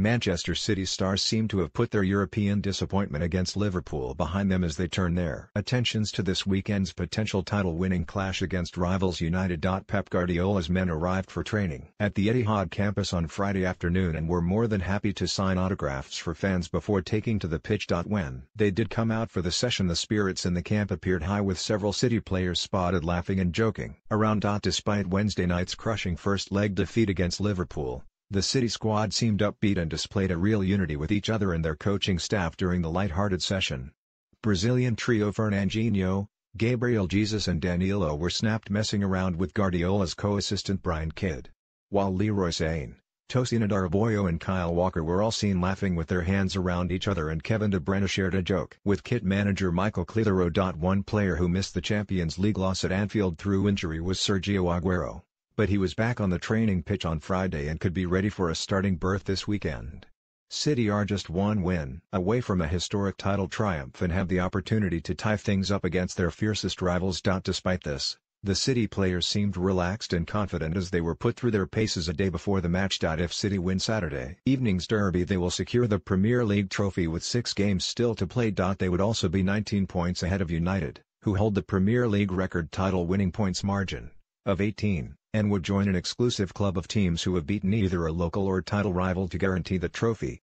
Manchester City stars seem to have put their European disappointment against Liverpool behind them as they turn their attentions to this weekend's potential title-winning clash against rivals United. Pep Guardiola's men arrived for training at the Etihad campus on Friday afternoon and were more than happy to sign autographs for fans before taking to the pitch. When they did come out for the session the spirits in the camp appeared high with several City players spotted laughing and joking around. Despite Wednesday night's crushing first-leg defeat against Liverpool, the City squad seemed upbeat and displayed a real unity with each other and their coaching staff during the light-hearted session. Brazilian trio Fernandinho, Gabriel Jesus and Danilo were snapped messing around with Guardiola's co-assistant Brian Kidd. While Leroy Sane, Tosin Adarabioyo and Kyle Walker were all seen laughing with their hands around each other and Kevin De Bruyne shared a joke with kit manager Michael Clitheroe. One player who missed the Champions League loss at Anfield through injury was Sergio Aguero but he was back on the training pitch on Friday and could be ready for a starting berth this weekend. City are just one win away from a historic title triumph and have the opportunity to tie things up against their fiercest rivals. Despite this, the City players seemed relaxed and confident as they were put through their paces a day before the match. If City win Saturday evening's derby they will secure the Premier League trophy with six games still to play. They would also be 19 points ahead of United, who hold the Premier League record title winning points margin of 18 and would join an exclusive club of teams who have beaten either a local or title rival to guarantee the trophy.